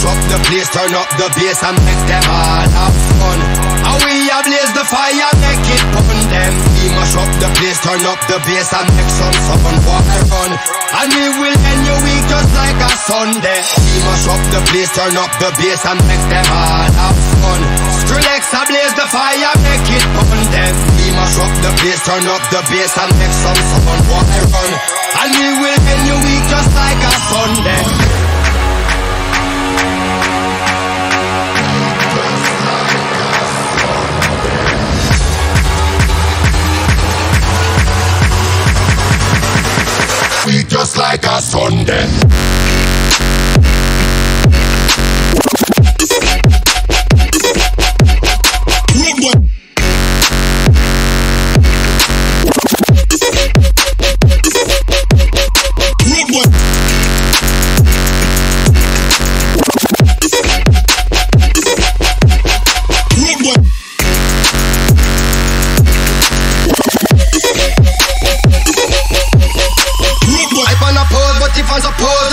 the place, turn up the bass and make them all have fun. And we ablaze the fire, make it bun them. We mash up the place, turn up the bass and make some fun. Water run, and we will end your week just like a Sunday. We mash up the place, turn up the bass and make them all have fun. Skrillex ablaze the fire, make it bun them. We mash up the place, turn up the bass and make some fun. Water run, and we will end your week just like a Sunday. death.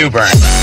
Newburn.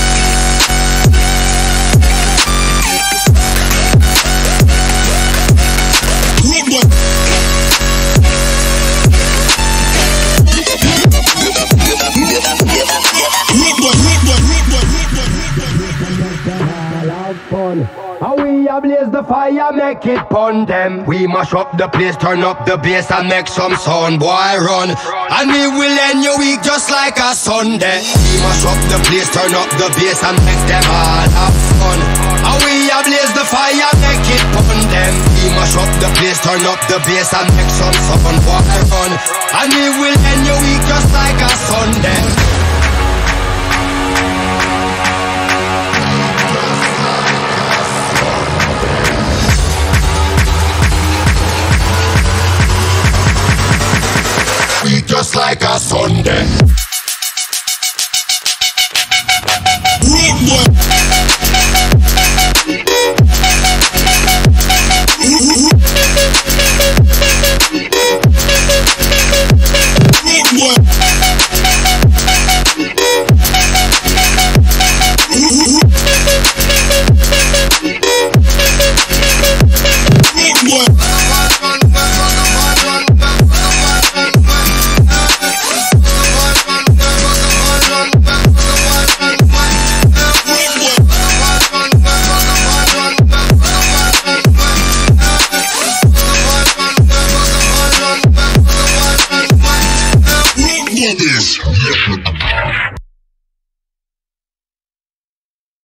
Fire, make it bun them. We mash up the place, turn up the bass and make some sound, boy run. And we will end your week just like a Sunday. We mash up the place, turn up the bass and make them all have fun. And we blaze the fire, make it bun them. We mash up the place, turn up the bass and make some sound, boy run. And we will end your week just like a Sunday. Just like a Sunday.